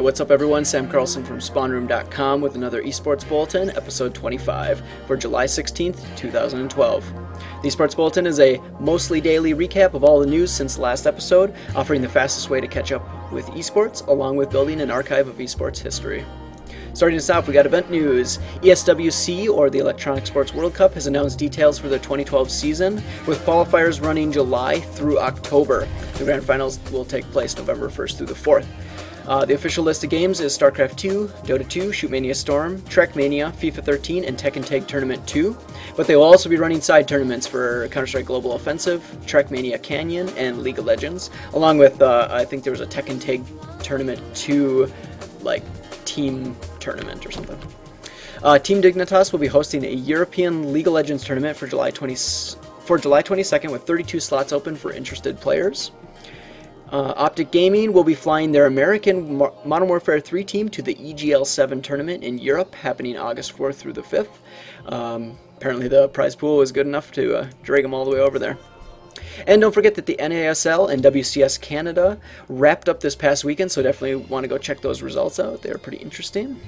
what's up, everyone? Sam Carlson from SpawnRoom.com with another Esports Bulletin, episode 25, for July 16th, 2012. The Esports Bulletin is a mostly daily recap of all the news since the last episode, offering the fastest way to catch up with esports, along with building an archive of esports history. Starting us off, we got event news. ESWC, or the Electronic Sports World Cup, has announced details for the 2012 season, with qualifiers running July through October. The grand finals will take place November 1st through the 4th. Uh, the official list of games is StarCraft 2, Dota 2, Shootmania Storm, Trackmania, FIFA 13, and Tekken Tag Tournament 2. But they will also be running side tournaments for Counter-Strike Global Offensive, Trackmania Canyon, and League of Legends, along with uh, I think there was a Tekken Tag Tournament 2, like team tournament or something. Uh, Team Dignitas will be hosting a European League of Legends tournament for July 20 for July 22nd with 32 slots open for interested players. Uh, Optic Gaming will be flying their American Modern Warfare 3 team to the EGL 7 tournament in Europe, happening August 4th through the 5th. Um, apparently, the prize pool is good enough to uh, drag them all the way over there. And don't forget that the NASL and WCS Canada wrapped up this past weekend, so definitely want to go check those results out. They're pretty interesting.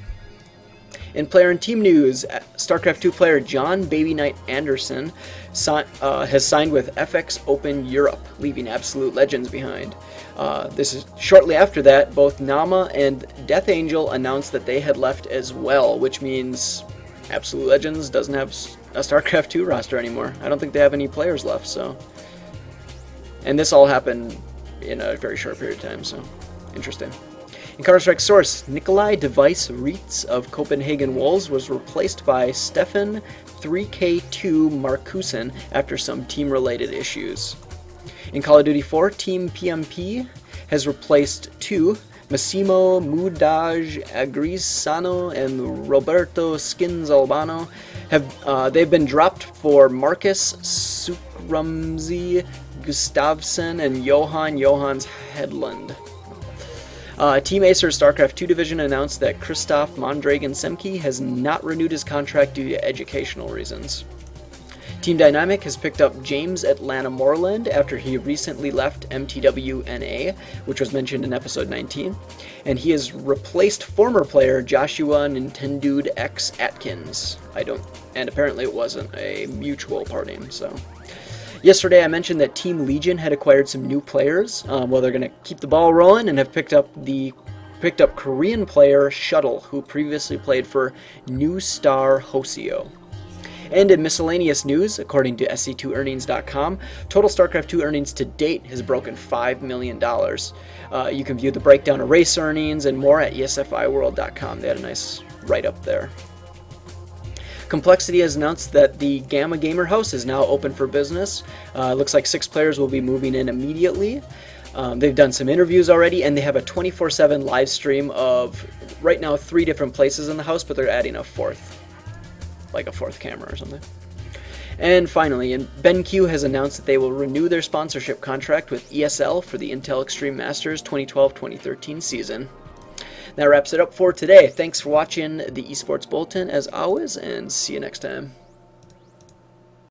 In player and team news, StarCraft 2 player John BabyKnight Anderson uh, has signed with FXOpen Europe, leaving Absolute Legends behind. Uh, this is shortly after that, both Naama and DeathAngel announced that they had left as well, which means Absolute Legends doesn't have a StarCraft 2 roster anymore. I don't think they have any players left, so. And this all happened in a very short period of time, so interesting. In Counter-Strike Source, Nikolai dev1ce Reedtz of Copenhagen Wolves was replaced by Stefan 3K2 Markusen after some team-related issues. In Call of Duty 4, Team PMP has replaced two Massimo Mudaj Agrisano and Roberto Skins Albano have uh, they've been dropped for Marcus Sukrumzi Gustavsson and Johan Johans Hedlund. Uh, Team Acer StarCraft 2 division announced that Christoph Mondragon Semke has not renewed his contract due to educational reasons. Team Dynamic has picked up James Atlanta Moreland after he recently left MTWNA, which was mentioned in episode 19, and he has replaced former player Joshua NintendudeX Atkins. I don't, and apparently it wasn't a mutual parting, so. Yesterday I mentioned that Team Legion had acquired some new players. Um, well, they're going to keep the ball rolling and have picked up the picked up Korean player Shuttle, who previously played for New Star Hosio. And in miscellaneous news, according to SC2earnings.com, total StarCraft 2 earnings to date has broken $5 million. Uh, you can view the breakdown of race earnings and more at ESFIworld.com. They had a nice write up there. Complexity has announced that the Gamma Gamer House is now open for business. Uh, looks like six players will be moving in immediately. Um, they've done some interviews already, and they have a 24 7 live stream of right now three different places in the house, but they're adding a fourth, like a fourth camera or something. And finally, BenQ has announced that they will renew their sponsorship contract with ESL for the Intel Extreme Masters 2012 2013 season. That wraps it up for today. Thanks for watching the Esports Bulletin as always, and see you next time.